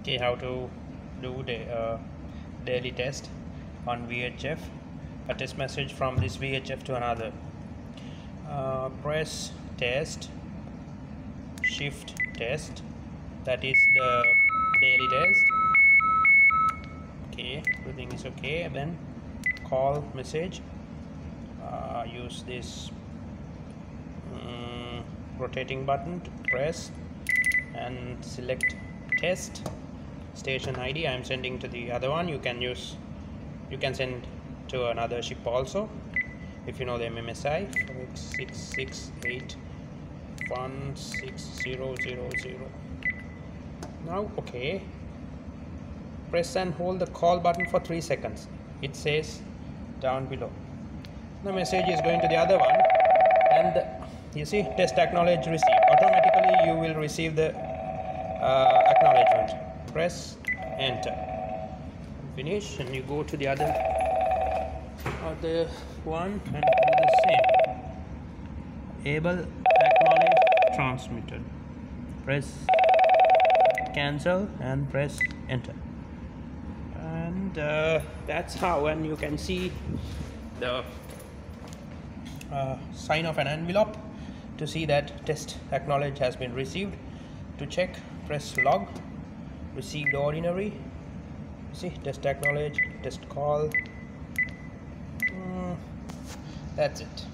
okay how to do the uh, daily test on VHF a test message from this VHF to another. Uh, press test shift test that is the daily test. Okay everything is okay then call message. Uh, use this um, rotating button to press and select test station ID I'm sending to the other one. You can use you can send to another ship also. If you know the MMSI 668 now okay. Press and hold the call button for 3 seconds. It says down below. The message is going to the other one. And you see test acknowledge receive. Automatically you will receive the uh, acknowledgement press enter. Finish and you go to the other other one and do the same. Able acknowledge transmitted. Press cancel and press enter. And uh, that's how and you can see the uh, sign of an envelope to see that test acknowledge has been received. To check press log received ordinary. See test acknowledge test call mm, that's it